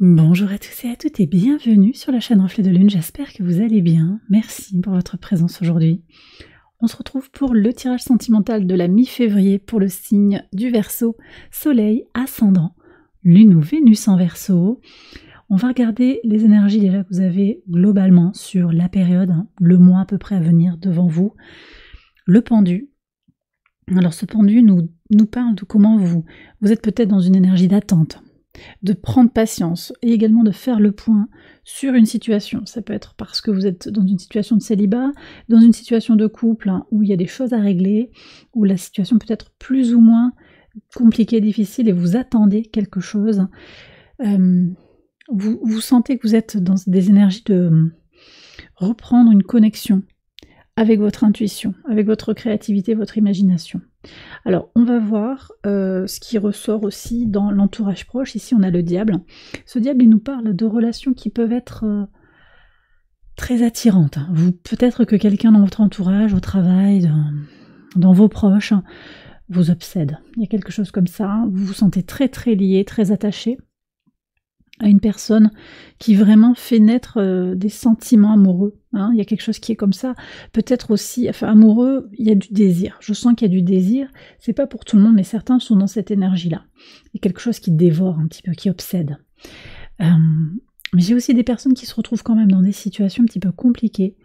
Bonjour à tous et à toutes et bienvenue sur la chaîne Reflet de Lune. J'espère que vous allez bien. Merci pour votre présence aujourd'hui. On se retrouve pour le tirage sentimental de la mi-février pour le signe du Verseau, Soleil ascendant, Lune ou Vénus en Verseau. On va regarder les énergies déjà que vous avez globalement sur la période, hein, le mois à peu près à venir devant vous. Le pendu. Alors ce pendu nous, nous parle de comment vous, vous êtes peut-être dans une énergie d'attente, de prendre patience et également de faire le point sur une situation. Ça peut être parce que vous êtes dans une situation de célibat, dans une situation de couple hein, où il y a des choses à régler, où la situation peut être plus ou moins compliquée, difficile et vous attendez quelque chose. Euh, vous, vous sentez que vous êtes dans des énergies de reprendre une connexion avec votre intuition, avec votre créativité, votre imagination. Alors, on va voir euh, ce qui ressort aussi dans l'entourage proche. Ici, on a le diable. Ce diable, il nous parle de relations qui peuvent être euh, très attirantes. Vous, peut-être que quelqu'un dans votre entourage, au travail, dans, vos proches, vous obsède. Il y a quelque chose comme ça. Vous vous sentez très très lié, très attaché à une personne qui vraiment fait naître euh, des sentiments amoureux. Hein. Il y a quelque chose qui est comme ça. Peut-être aussi, enfin amoureux, il y a du désir. Je sens qu'il y a du désir. C'est pas pour tout le monde, mais certains sont dans cette énergie-là. Il y a quelque chose qui dévore un petit peu, qui obsède. Euh, mais j'ai aussi des personnes qui se retrouvent quand même dans des situations un petit peu compliquées,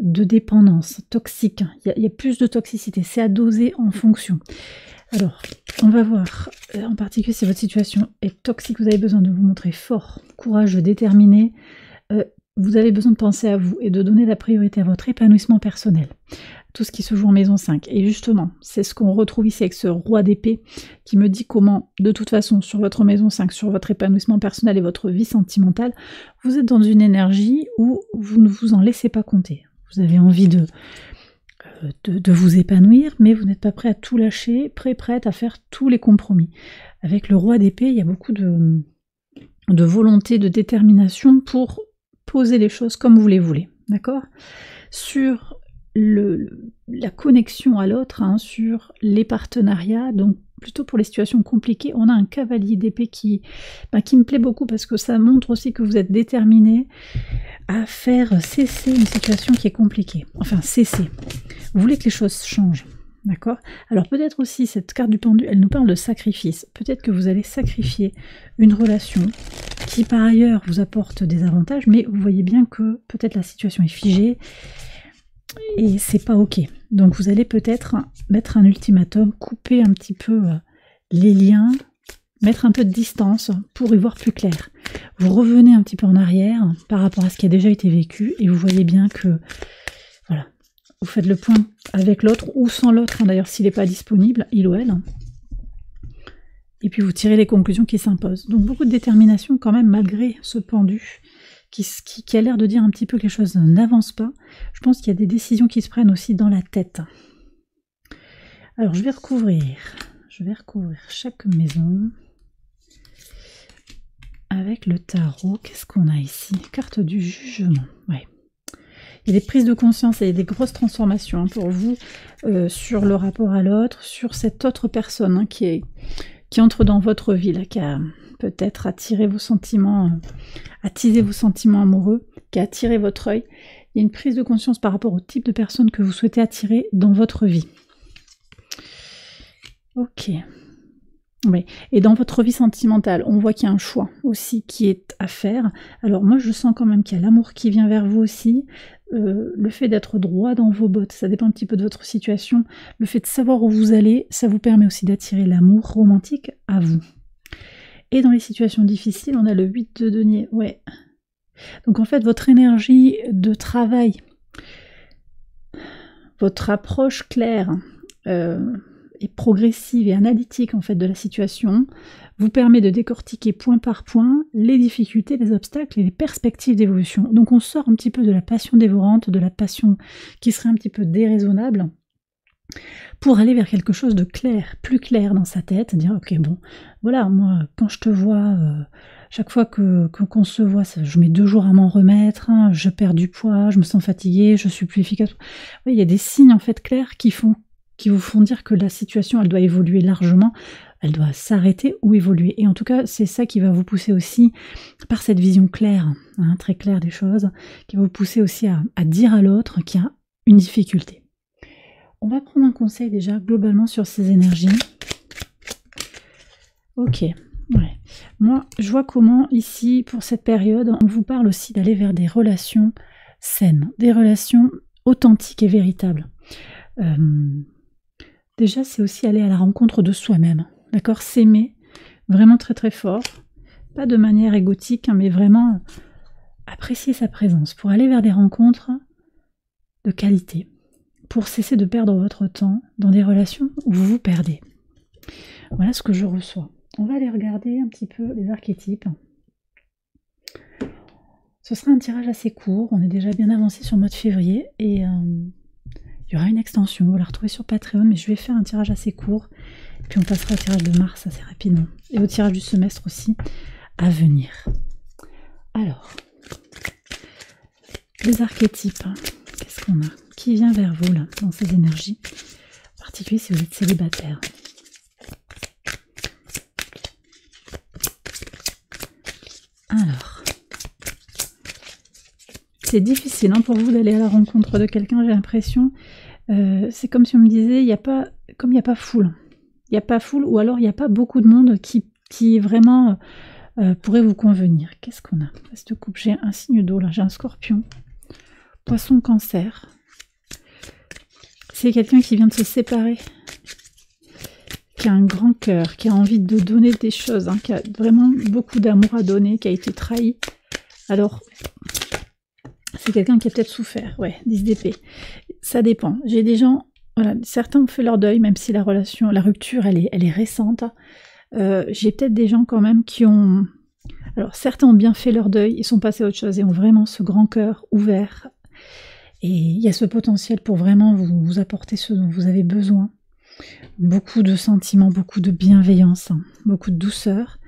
de dépendance, toxique. Il il y a plus de toxicité. C'est à doser en fonction. Alors, on va voir euh, en particulier si votre situation est toxique, vous avez besoin de vous montrer fort, courageux, déterminé. Euh, vous avez besoin de penser à vous et de donner la priorité à votre épanouissement personnel. Tout ce qui se joue en maison 5. Et justement, c'est ce qu'on retrouve ici avec ce roi d'épée qui me dit comment, de toute façon, sur votre maison 5, sur votre épanouissement personnel et votre vie sentimentale, vous êtes dans une énergie où vous ne vous en laissez pas compter. Vous avez envie de, de, vous épanouir, mais vous n'êtes pas prêt à tout lâcher, prêt, prête à faire tous les compromis. Avec le roi d'épée, il y a beaucoup de, de volonté, de détermination pour poser les choses comme vous les voulez. D'accord? Sur la connexion à l'autre, hein, sur les partenariats, donc plutôt pour les situations compliquées, on a un cavalier d'épée qui, bah, qui me plaît beaucoup parce que ça montre aussi que vous êtes déterminé à faire cesser une situation qui est compliquée. Enfin, cesser. Vous voulez que les choses changent. D'accord? Alors peut-être aussi cette carte du pendu, elle nous parle de sacrifice. Peut-être que vous allez sacrifier une relation qui par ailleurs vous apporte des avantages, mais vous voyez bien que peut-être la situation est figée et c'est pas ok. Donc vous allez peut-être mettre un ultimatum, couper un petit peu euh, les liens, mettre un peu de distance pour y voir plus clair. Vous revenez un petit peu en arrière par rapport à ce qui a déjà été vécu et vous voyez bien que voilà, vous faites le point avec l'autre ou sans l'autre, hein, d'ailleurs s'il n'est pas disponible, il ou elle. Et puis vous tirez les conclusions qui s'imposent. Donc beaucoup de détermination quand même malgré ce pendu qui, a l'air de dire un petit peu que les choses n'avancent pas. Je pense qu'il y a des décisions qui se prennent aussi dans la tête. Alors je vais recouvrir, je vais recouvrir chaque maison avec le tarot. Qu'est-ce qu'on a ici? Carte du jugement. Il y a des prises de conscience et des grosses transformations hein, pour vous euh, sur le rapport à l'autre, sur cette autre personne hein, qui, entre dans votre vie, là, qui peut-être attiré vos sentiments, attisé vos sentiments amoureux, qui a attiré votre œil. Il y a une prise de conscience par rapport au type de personne que vous souhaitez attirer dans votre vie. Ok. Oui. Et dans votre vie sentimentale, on voit qu'il y a un choix aussi qui est à faire. Alors moi, je sens quand même qu'il y a l'amour qui vient vers vous aussi. Euh, le fait d'être droit dans vos bottes, ça dépend un petit peu de votre situation. Le fait de savoir où vous allez, ça vous permet aussi d'attirer l'amour romantique à vous. Et dans les situations difficiles, on a le 8 de denier. Ouais. Donc en fait, votre énergie de travail, votre approche claire, euh, et progressive et analytique en fait de la situation vous permet de décortiquer point par point les difficultés, les obstacles et les perspectives d'évolution. Donc on sort un petit peu de la passion dévorante, de la passion qui serait un petit peu déraisonnable pour aller vers quelque chose de clair, plus clair dans sa tête, dire ok bon, voilà, moi quand je te vois, euh, chaque fois que qu'on se voit, je mets deux jours à m'en remettre, hein, je perds du poids, je me sens fatiguée, je suis plus efficace. il y a des signes en fait clairs qui font qui vous font dire que la situation elle doit évoluer largement. elle doit s'arrêter ou évoluer. Et en tout cas, c'est ça qui va vous pousser aussi, par cette vision claire, hein, très claire des choses, qui va vous pousser aussi à, dire à l'autre qu'il y a une difficulté. On va prendre un conseil déjà globalement sur ces énergies. Ok. Moi, je vois comment ici, pour cette période, on vous parle aussi d'aller vers des relations saines, des relations authentiques et véritables. Euh, déjà, c'est aussi aller à la rencontre de soi-même. D'accord? S'aimer vraiment très très fort. Pas de manière égotique, hein, mais vraiment apprécier sa présence pour aller vers des rencontres de qualité. Pour cesser de perdre votre temps dans des relations où vous vous perdez. Voilà ce que je reçois. On va aller regarder un petit peu les archétypes. Ce sera un tirage assez court, on est déjà bien avancé sur le mois de février et euh, il y aura une extension, vous la retrouvez sur Patreon, mais je vais faire un tirage assez court puis on passera au tirage de mars assez rapidement. Et au tirage du semestre aussi à venir. Alors, les archétypes, Qui vient vers vous là, dans ces énergies En particulier si vous êtes célibataire. Alors, c'est difficile hein, pour vous d'aller à la rencontre de quelqu'un, j'ai l'impression. Euh, c'est comme si on me disait, il a pas, comme il n'y a pas foule il n'y a pas foule, ou alors il n'y a pas beaucoup de monde qui, qui vraiment euh, pourrait vous convenir. Qu'est-ce qu'on a? Cette coupe, j'ai un signe d'eau là, j'ai un scorpion, poisson cancer. C'est quelqu'un qui vient de se séparer, qui a un grand cœur, qui a envie de donner des choses, hein, qui a vraiment beaucoup d'amour à donner, qui a été trahi. Alors, c'est quelqu'un qui a peut-être souffert, ouais, 10 d'épée. Ça dépend. J'ai des gens certains ont fait leur deuil, même si la relation, la rupture, elle est, récente. Euh, j'ai peut-être des gens quand même qui ont. Alors, certains ont bien fait leur deuil, ils sont passés à autre chose et ont vraiment ce grand cœur ouvert. Et il y a ce potentiel pour vraiment vous, apporter ce dont vous avez besoin. Beaucoup de sentiments, beaucoup de bienveillance, hein, beaucoup de douceur.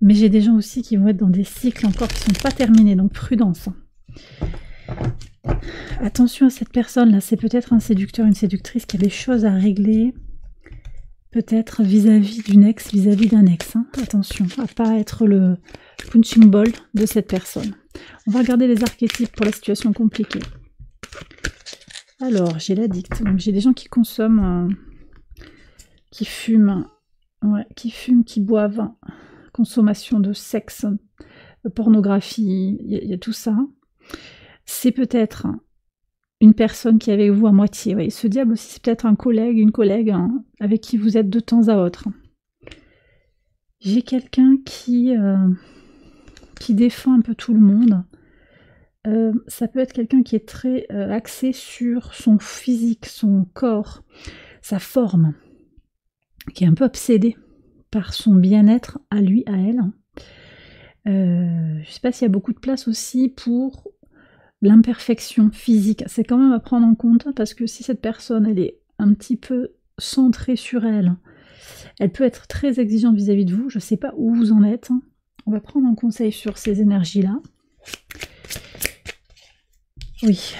Mais j'ai des gens aussi qui vont être dans des cycles encore qui ne sont pas terminés, donc prudence. Hein. Attention à cette personne-là, c'est peut-être un séducteur, une séductrice qui a des choses à régler, peut-être vis-à-vis d'une ex, vis-à-vis d'un ex. Hein. Attention à pas être le punching ball de cette personne. On va regarder les archétypes pour la situation compliquée. Alors, j'ai l'addict. Donc, j'ai des gens qui consomment, euh, qui fument, qui fument, qui boivent, consommation de sexe, pornographie, il y, a tout ça c'est peut-être une personne qui est avec vous à moitié. Ce diable aussi, c'est peut-être un collègue, une collègue hein, avec qui vous êtes de temps à autre. J'ai quelqu'un qui, euh, qui défend un peu tout le monde. Euh, ça peut être quelqu'un qui est très euh, axé sur son physique, son corps, sa forme, qui est un peu obsédé par son bien-être à lui, à elle. je ne sais pas s'il y a beaucoup de place aussi pour l'imperfection physique, c'est quand même à prendre en compte parce que si cette personne elle est un petit peu centrée sur elle, elle peut être très exigeante vis-à-vis de vous. Je ne sais pas où vous en êtes. On va prendre un conseil sur ces énergies-là. Oui,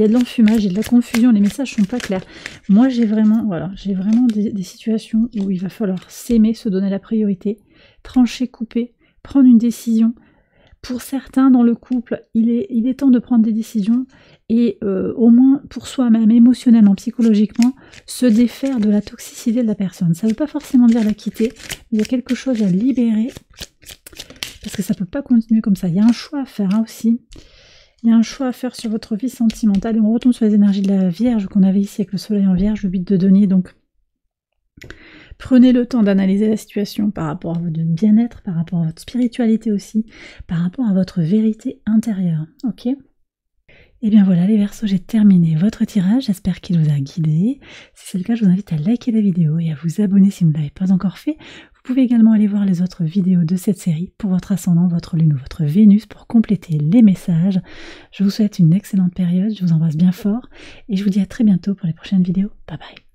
il y a de l'enfumage, a de la confusion, les messages sont pas clairs. Moi, j'ai vraiment, voilà, j'ai vraiment des, situations où il va falloir s'aimer, se donner la priorité, trancher, couper, prendre une décision, pour certains dans le couple, il est, temps de prendre des décisions et euh, au moins pour soi-même, émotionnellement, psychologiquement, se défaire de la toxicité de la personne. Ça ne veut pas forcément dire la quitter, il y a quelque chose à libérer parce que ça ne peut pas continuer comme ça. Il y a un choix à faire hein, aussi. Il y a un choix à faire sur votre vie sentimentale et on retombe sur les énergies de la Vierge qu'on avait ici avec le Soleil en Vierge, le 8 de denier. Donc Prenez le temps d'analyser la situation par rapport à votre bien-être, par rapport à votre spiritualité aussi, par rapport à votre vérité intérieure. Ok? Et eh bien voilà les versos, j'ai terminé votre tirage, j'espère qu'il vous a guidé. Si c'est le cas, je vous invite à liker la vidéo et à vous abonner si vous ne l'avez pas encore fait. Vous pouvez également aller voir les autres vidéos de cette série pour votre ascendant, votre lune ou votre Vénus pour compléter les messages. Je vous souhaite une excellente période, je vous embrasse bien fort et je vous dis à très bientôt pour les prochaines vidéos. Bye bye